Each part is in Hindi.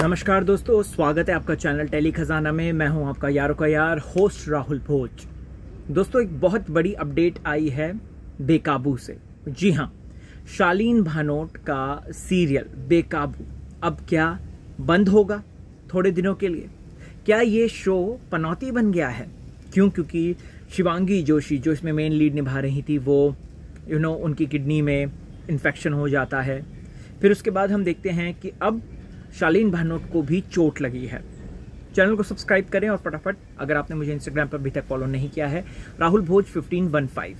नमस्कार दोस्तों स्वागत है आपका चैनल टेली खजाना में। मैं हूँ आपका यारों का यार होस्ट राहुल भोज। दोस्तों एक बहुत बड़ी अपडेट आई है बेकाबू से। जी हाँ शालीन भानोट का सीरियल बेकाबू अब क्या बंद होगा थोड़े दिनों के लिए? क्या ये शो पनौती बन गया है? क्यों? क्योंकि शिवांगी जोशी जो इसमें मेन लीड निभा रही थी वो यू you नो know, उनकी किडनी में इन्फेक्शन हो जाता है। फिर उसके बाद हम देखते हैं कि अब शालीन भानोट को भी चोट लगी है। चैनल को सब्सक्राइब करें और फटाफट, अगर आपने मुझे इंस्टाग्राम पर अभी तक फॉलो नहीं किया है, Rahul Bhoj fifteen one five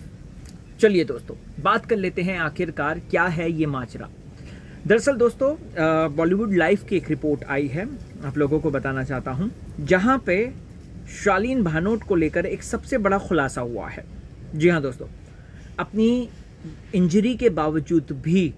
चलिए दोस्तों, बात कर लेते हैं आखिरकार क्या है ये माजरा। दरअसल दोस्तों बॉलीवुड लाइफ की एक रिपोर्ट आई है, आप लोगों को बताना चाहता हूँ, जहाँ पे शालीन भानोट को लेकर एक सबसे बड़ा खुलासा हुआ है। जी हाँ दोस्तों, अपनी इंजरी के बावजूद भी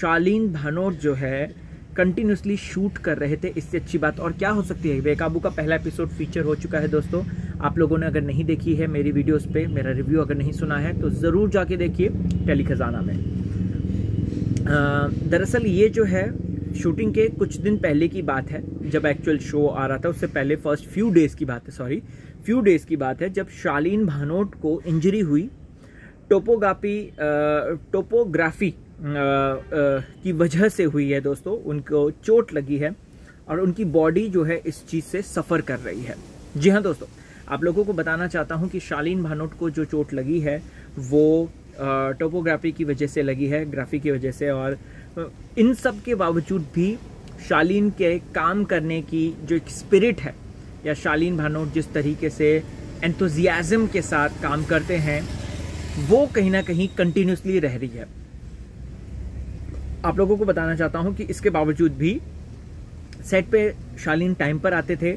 शालीन भानोट जो है कंटिन्यूसली शूट कर रहे थे, इससे अच्छी बात और क्या हो सकती है? बेकाबू का पहला एपिसोड फीचर हो चुका है दोस्तों। आप लोगों ने अगर नहीं देखी है मेरी वीडियोस पे, मेरा रिव्यू अगर नहीं सुना है तो ज़रूर जाके देखिए टेली खजाना में। दरअसल ये जो है शूटिंग के कुछ दिन पहले की बात है, जब एक्चुअल शो आ रहा था, उससे पहले फ़र्स्ट फ्यू डेज़ की बात है सॉरी फ्यू डेज़ की बात है, जब शालीन भानोट को इंजरी हुई टोपोग्राफी टोपोग्राफी की वजह से हुई है दोस्तों। उनको चोट लगी है और उनकी बॉडी जो है इस चीज़ से सफ़र कर रही है। जी हाँ दोस्तों, आप लोगों को बताना चाहता हूँ कि शालीन भानोट को जो चोट लगी है, वो टोपोग्राफी की वजह से लगी है, ग्राफी की वजह से और इन सब के बावजूद भी शालीन के काम करने की जो एक स्पिरिट है, या शालीन भानोट जिस तरीके से एंथुजियाज़म के साथ काम करते हैं वो कहीं ना कहीं कंटिन्यूसली रह रही है। आप लोगों को बताना चाहता हूँ कि इसके बावजूद भी सेट पे शालीन टाइम पर आते थे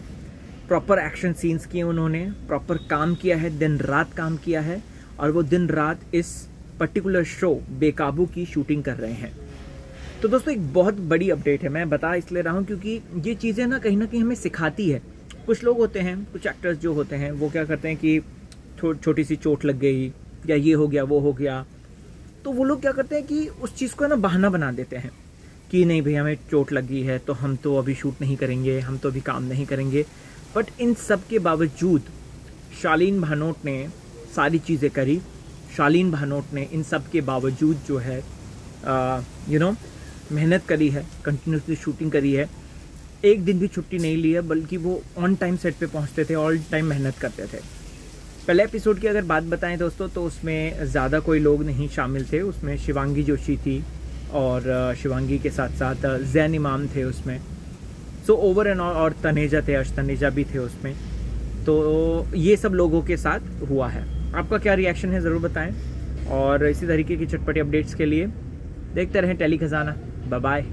प्रॉपर एक्शन सीन्स किए उन्होंने प्रॉपर काम किया है, दिन रात काम किया है, और वो दिन रात इस पर्टिकुलर शो बेकाबू की शूटिंग कर रहे हैं। तो दोस्तों, एक बहुत बड़ी अपडेट है। मैं बता इसलिए रहा हूँ क्योंकि ये चीज़ें ना कहीं ना कहीं हमें सिखाती है। कुछ लोग होते हैं, कुछ एक्टर्स जो होते हैं, वो क्या करते हैं कि छोटी सी चोट लग गई या ये हो गया, वो हो गया। तो वो लोग क्या करते हैं कि उस चीज़ को ना बहाना बना देते हैं कि नहीं भाई हमें चोट लगी है तो हम तो अभी शूट नहीं करेंगे, हम तो अभी काम नहीं करेंगे। बट इन सब के बावजूद शालीन भानोट ने सारी चीज़ें करी। शालीन भानोट ने इन सब के बावजूद जो है यू नो मेहनत करी है कंटिन्यूसली शूटिंग करी है। एक दिन भी छुट्टी नहीं ली है, बल्कि वो ऑन टाइम सेट पे पहुँचते थे ऑल टाइम मेहनत करते थे। पहले एपिसोड की अगर बात बताएँ दोस्तों तो उसमें ज़्यादा कोई लोग नहीं शामिल थे। उसमें शिवांगी जोशी थी और शिवांगी के साथ साथ जैन इमाम थे उसमें। सो ओवर एंड ऑल और तनेजा थे, अश तनेजा भी थे उसमें। तो ये सब लोगों के साथ हुआ है। आपका क्या रिएक्शन है, ज़रूर बताएँ। और इसी तरीके की चटपटी अपडेट्स के लिए देखते रहें टेली खजाना। बाय